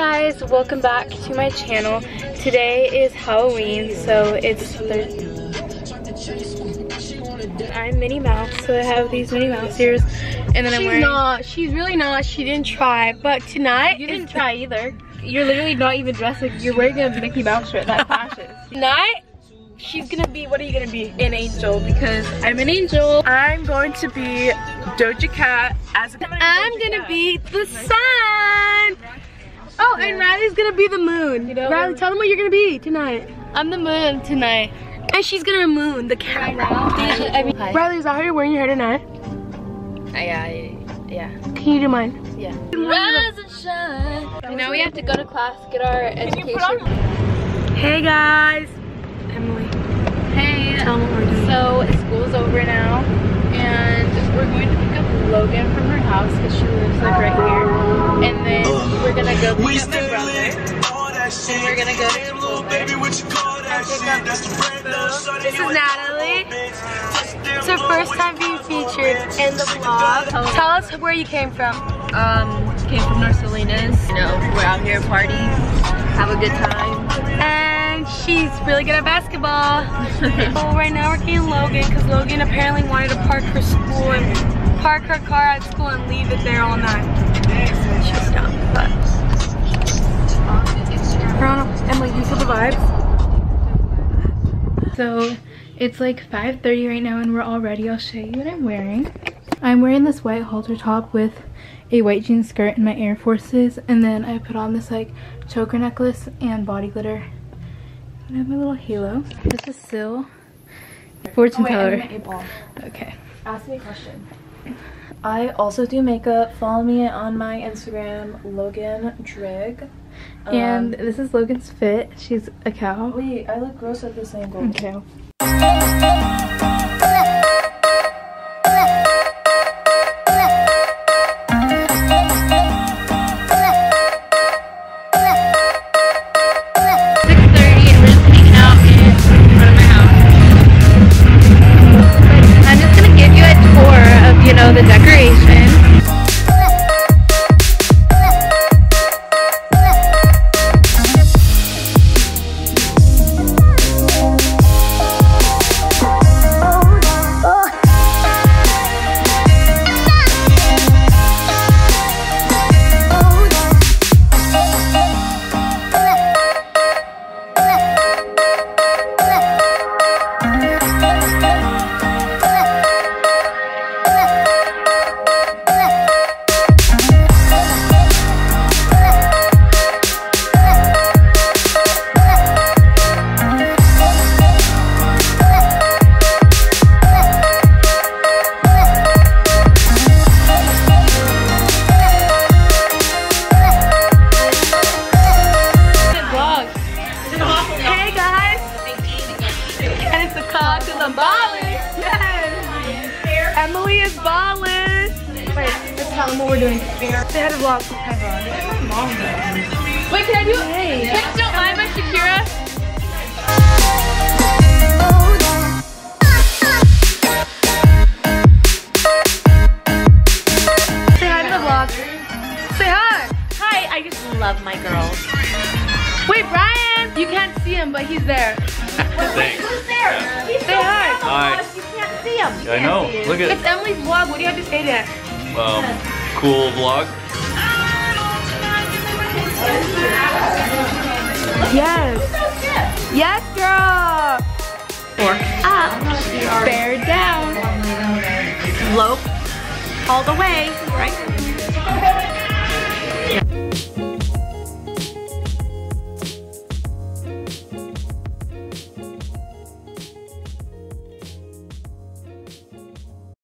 guys, welcome back to my channel. Today is Halloween, so it's Thursday. I'm Minnie Mouse, so I have these Minnie Mouse ears, and then I'm wearing- She's not. She's really not. She didn't try. But tonight, You didn't try either. You're literally not even dressed like you're wearing a Mickey Mouse shirt that flashes. Tonight, she's gonna be. What are you gonna be? An angel because I'm an angel. I'm going to be Doja Cat as a. I'm gonna be the sun. Oh, and Riley's gonna be the moon. You know, Riley, tell them what you're gonna be tonight. I'm the moon tonight. And she's gonna moon the cat. I mean. Riley, is that how you're wearing your hair tonight? Yeah, yeah. Can you do mine? Yeah. Rise and shine. Now we have to go to class, get our education. Hey guys. Emily, Hey. tell them what we're doing. So school's over now, and we're going to pick up Logan from her house because she lives like right here, and then we're gonna go pick up my brother, and we're gonna go to Chipotle. This is Natalie. It's her first time being featured in the vlog. Tell us where you came from. Um, came from North Salinas. You know, we're out here partying, have a good time. And she's really good at basketball. well, right now we're getting Logan because Logan apparently wanted to park her school and park her car at school and leave it there all night. She's dumb, but. Emily, you feel the vibes? So it's like 5.30 right now and we're all ready. I'll show you what I'm wearing. I'm wearing this white halter top with a white jean skirt and my Air Forces and then I put on this like choker necklace and body glitter. And I have my little halo. This is Sil. Oh, Fortune teller. Okay. Ask me a question. I also do makeup. Follow me on my Instagram, Logan Drigg. Um, And this is Logan's fit. She's a cow. wait, I look gross at this angle. Okay. Yes! Is ballers! Wait, let's tell them what we're doing. They had a vlog. Wait, can I do it? Hey. Kids Don't Mind by Shakira? Say hi to the vlog. Say hi! Hi, I just love my girls. Wait, Brian! You can't see him, but he's there. Thanks. I know. Look at It's Emily's vlog. What do you have to say to it? um, cool vlog. Yes. Yes, girl. Fork up, Bear down. lope all the way, right?